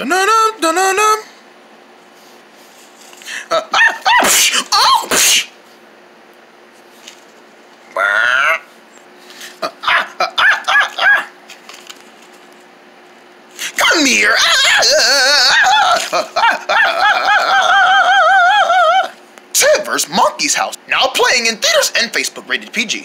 Dun-dun-dun, dun-dun-dun. Uh, ah, ah, psh, oh, psh. Uh, ah, ah, ah, ah, ah. Come here. Ah, ah, ah, ah, ah, ah. Monkey's House, now playing in theaters and Facebook rated PG.